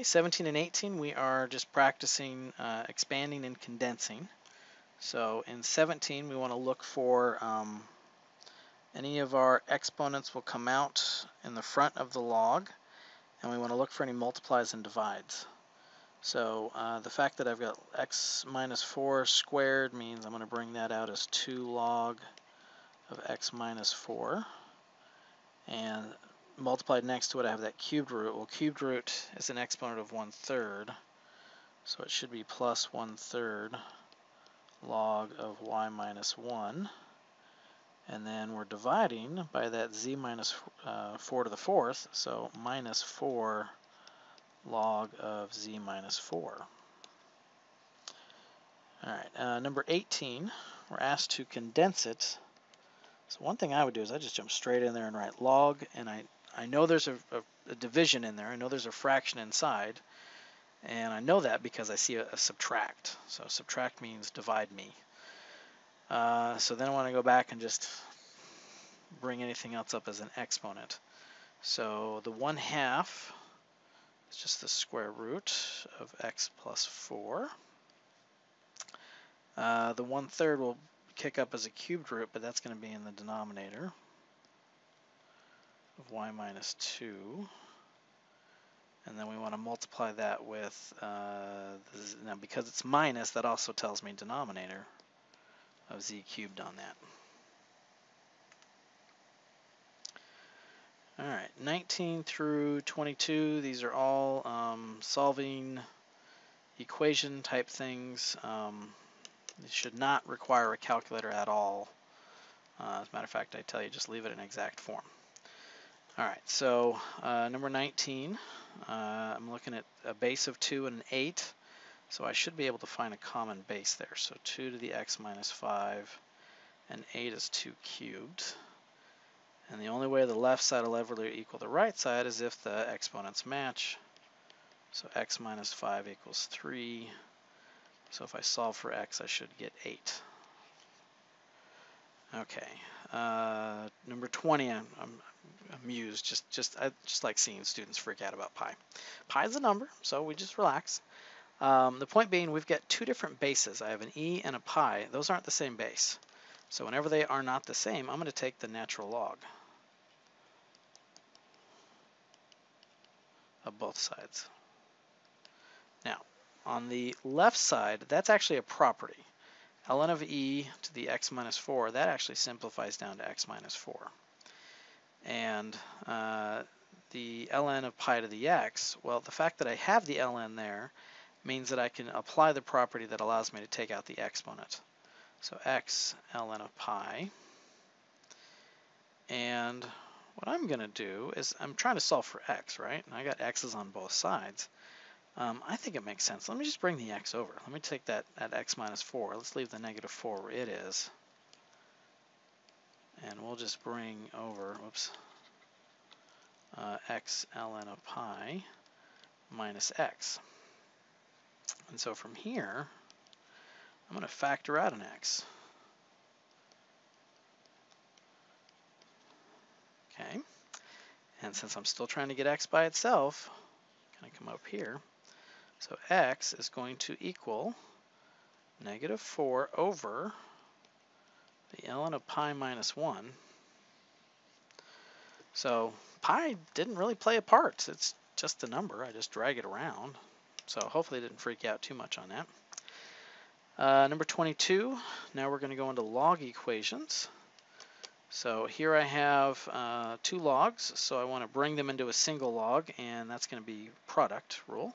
Okay, 17 and 18, we are just practicing uh, expanding and condensing. So in 17, we want to look for um, any of our exponents will come out in the front of the log, and we want to look for any multiplies and divides. So uh, the fact that I've got x minus 4 squared means I'm going to bring that out as 2 log of x minus 4. And multiplied next to it, I have that cubed root. Well, cubed root is an exponent of 1 third, so it should be plus 1 third log of y minus 1. And then we're dividing by that z minus, uh, 4 to the fourth, so minus 4 log of z minus 4. All right, uh, number 18, we're asked to condense it. So one thing I would do is I just jump straight in there and write log, and I I know there's a, a, a, division in there. I know there's a fraction inside. And I know that because I see a, a subtract. So subtract means divide me. Uh, so then I want to go back and just bring anything else up as an exponent. So the 1 half is just the square root of x plus 4. Uh, the 1 third will kick up as a cubed root, but that's going to be in the denominator of y minus 2. And then we want to multiply that with, uh, now because it's minus, that also tells me denominator of z cubed on that. All right, 19 through 22, these are all um, solving equation type things. Um, should not require a calculator at all. Uh, as a matter of fact, I tell you, just leave it in exact form. All right, so uh, number 19, uh, I'm looking at a base of 2 and an 8, so I should be able to find a common base there. So 2 to the x minus 5 and 8 is 2 cubed. And the only way the left side will ever equal the right side is if the exponents match. So x minus 5 equals 3. So if I solve for x, I should get 8. Okay, uh, number 20, I'm, I'm amused. Just, just, I just like seeing students freak out about pi. Pi is a number, so we just relax. Um, the point being, we've got two different bases. I have an e and a pi. Those aren't the same base. So whenever they are not the same, I'm going to take the natural log of both sides. Now, on the left side, that's actually a property. Ln of e to the x minus 4, that actually simplifies down to x minus 4 and uh, the ln of pi to the x, well, the fact that I have the ln there means that I can apply the property that allows me to take out the exponent. So x ln of pi. And what I'm going to do is I'm trying to solve for x, right? And I got x's on both sides. Um, I think it makes sense. Let me just bring the x over. Let me take that at x minus 4. Let's leave the negative 4 where it is and we'll just bring over, whoops, uh, x ln of pi minus x. And so from here, I'm going to factor out an x. Okay, and since I'm still trying to get x by itself, I'm going to come up here. So x is going to equal negative 4 over the ln of pi minus 1. So pi didn't really play a part. It's just a number. I just drag it around. So hopefully it didn't freak out too much on that. Uh, number 22, now we're going to go into log equations. So here I have uh, two logs, so I want to bring them into a single log, and that's going to be product rule.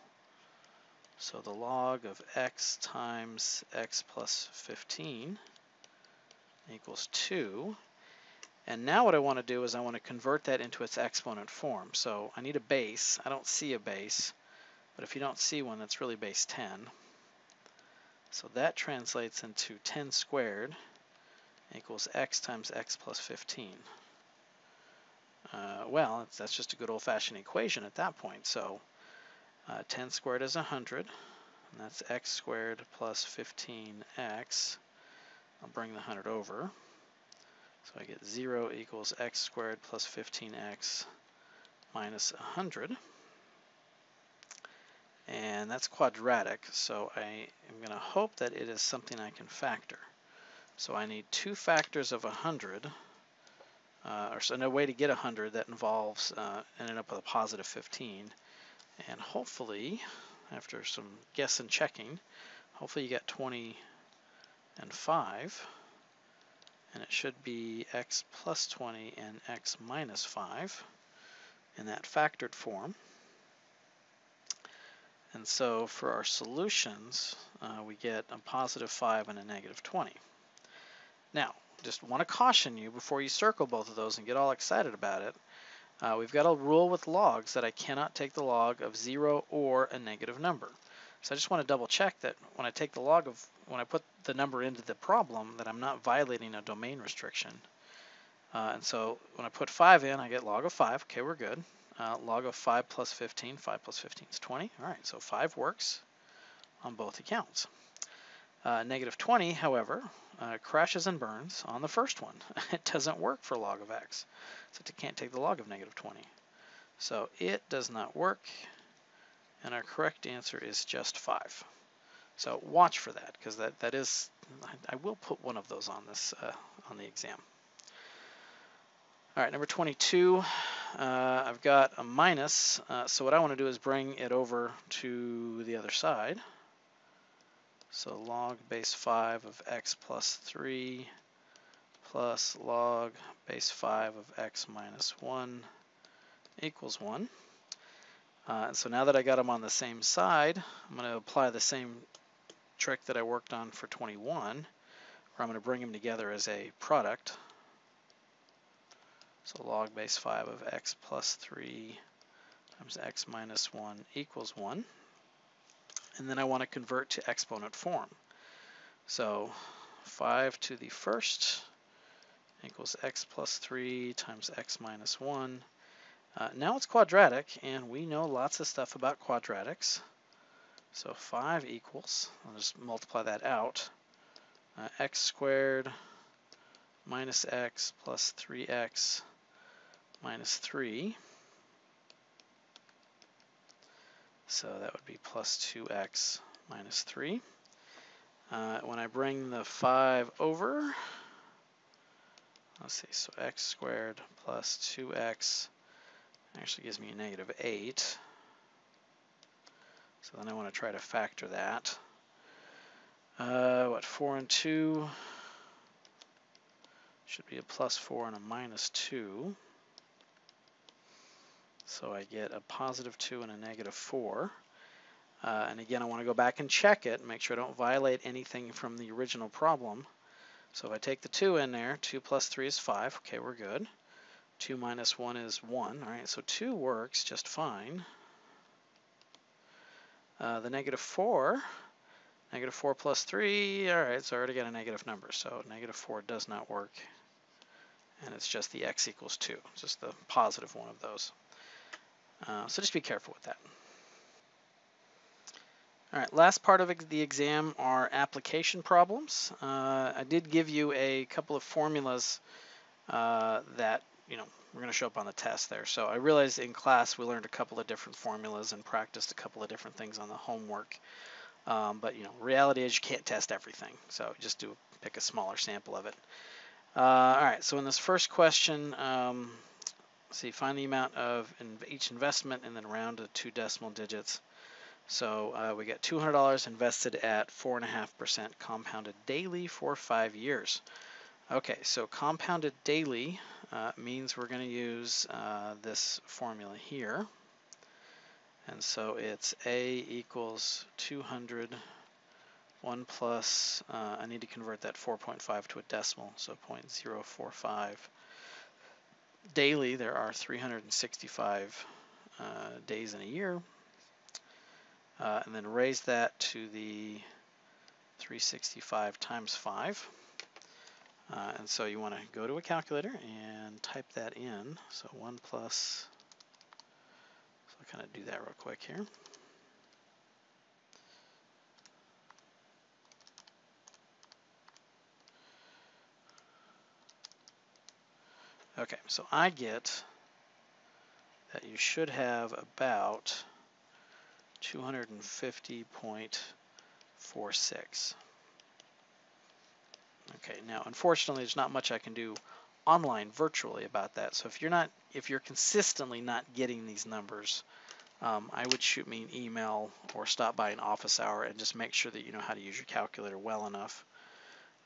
So the log of x times x plus 15 equals 2. And now what I want to do is I want to convert that into its exponent form. So I need a base. I don't see a base. But if you don't see one, that's really base 10. So that translates into 10 squared equals x times x plus 15. Uh, well, that's just a good old-fashioned equation at that point. So uh, 10 squared is 100, and that's x squared plus 15x I'll bring the 100 over. So I get 0 equals x squared plus 15x minus 100. and that's quadratic, so I am going to hope that it is something I can factor. So I need two factors of 100, uh, or so no way to get 100 that involves uh, ending up with a positive 15. And hopefully, after some guess and checking, hopefully you get 20 and 5. And it should be x plus 20 and x minus 5 in that factored form. And so for our solutions, uh, we get a positive 5 and a negative 20. Now, just want to caution you before you circle both of those and get all excited about it. Uh, we've got a rule with logs that I cannot take the log of 0 or a negative number. So I just want to double check that when I take the log of, when I put the number into the problem, that I'm not violating a domain restriction. Uh, and so when I put 5 in, I get log of 5. Okay, we're good. Uh, log of 5 plus 15, 5 plus 15 is 20. All right, so 5 works on both accounts. Uh, negative 20, however, uh, crashes and burns on the first one. it doesn't work for log of x, so it can't take the log of negative 20. So it does not work, and our correct answer is just 5. So watch for that, because that, that is, I, I, will put one of those on this uh, on the exam. All right, number 22, uh, I've got a minus, uh, so what I want to do is bring it over to the other side. So log base 5 of x plus 3 plus log base 5 of x minus 1 equals 1. Uh, and so now that I got them on the same side, I'm going to apply the same trick that I worked on for 21, where I'm going to bring them together as a product. So log base 5 of x plus 3 times x minus 1 equals 1. And then I want to convert to exponent form. So 5 to the first equals x plus 3 times x minus 1. Uh, now it's quadratic, and we know lots of stuff about quadratics. So 5 equals, I'll just multiply that out, uh, x squared minus x plus 3x minus 3. So that would be plus 2x minus 3. Uh, when I bring the 5 over, let's see, so x squared plus 2x actually gives me a negative 8. So then I want to try to factor that. Uh, what, 4 and 2 should be a plus 4 and a minus 2. So I get a positive 2 and a negative 4. Uh, and again, I want to go back and check it, make sure I don't violate anything from the original problem. So if I take the 2 in there, 2 plus 3 is 5. Okay, we're good. 2 minus 1 is 1. All right, so 2 works just fine. Uh, the negative 4, negative 4 plus 3, all right, so I already got a negative number. So negative 4 does not work. And it's just the x equals 2, just the positive one of those. Uh, so just be careful with that. All right, last part of the exam are application problems. Uh, I did give you a couple of formulas uh, that, you know, we're going to show up on the test there. So I realized in class we learned a couple of different formulas and practiced a couple of different things on the homework. Um, but, you know, reality is you can't test everything. So just do pick a smaller sample of it. Uh, all right, so in this first question, um, see, find the amount of in each investment and then round to two decimal digits. So uh, we got $200 invested at 4.5% compounded daily for five years. Okay, so compounded daily uh, means we're going to use uh, this formula here. And so it's A equals 200, 1 plus, uh, I need to convert that 4.5 to a decimal, so 0.045 daily, there are 365 uh, days in a year. Uh, and then raise that to the 365 times 5. Uh, and so you want to go to a calculator and type that in. So 1 plus, so I'll kind of do that real quick here. Okay, so I get that you should have about 250.46. Okay, now unfortunately there's not much I can do online virtually about that. So if you're not, if you're consistently not getting these numbers, um, I would shoot me an email or stop by an office hour and just make sure that you know how to use your calculator well enough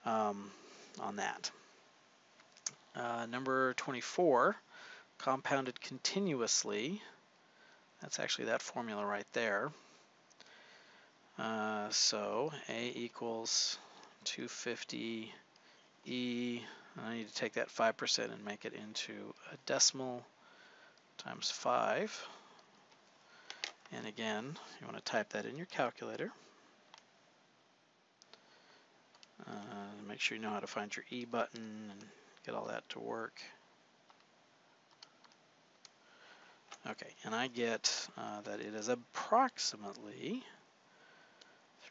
um, on that. Uh, number 24, compounded continuously. That's actually that formula right there. Uh, so A equals 250 E, I need to take that 5% and make it into a decimal times 5. And again, you want to type that in your calculator. Uh, make sure you know how to find your E button and get all that to work. Okay, and I get uh, that it is approximately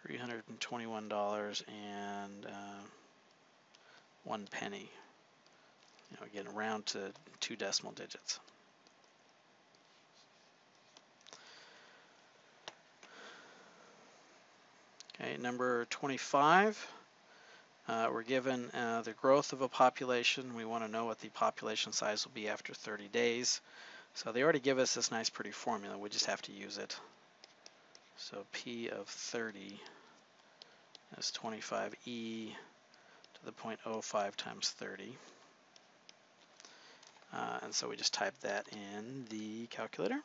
$321 and uh, one penny. You know, again, round to two decimal digits. Okay, number 25, uh, we're given uh, the growth of a population. We want to know what the population size will be after 30 days. So they already give us this nice pretty formula. We just have to use it. So P of 30 is 25E to the 0.05 times 30. Uh, and so we just type that in the calculator.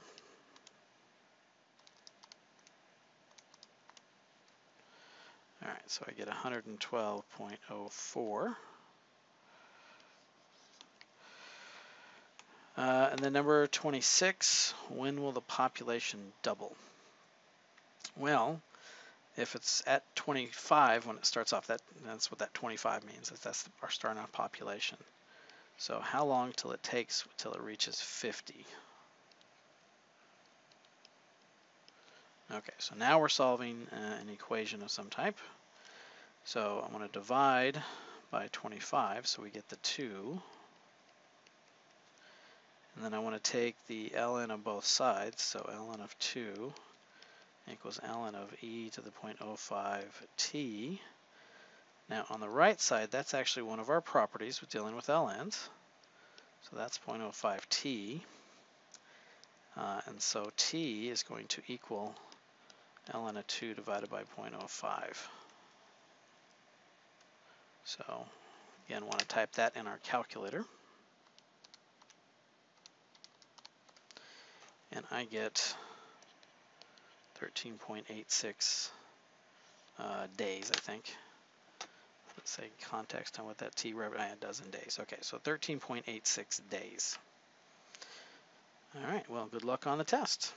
All right, so I get 112.04. Uh, and then number 26, when will the population double? Well, if it's at 25 when it starts off, that that's what that 25 means. That's our starting off population. So how long till it takes till it reaches 50? Okay, so now we're solving uh, an equation of some type. So I'm going to divide by 25, so we get the 2. And then I want to take the ln of both sides, so ln of 2 equals ln of e to the 0.05 t. Now on the right side, that's actually one of our properties with dealing with ln's. So that's 0.05 t. Uh, and so t is going to equal ln of 2 divided by 0.05. So again, want to type that in our calculator. And I get 13.86 uh, days, I think. Let's say context on what that T represents. does in days. Okay, so 13.86 days. All right, well, good luck on the test.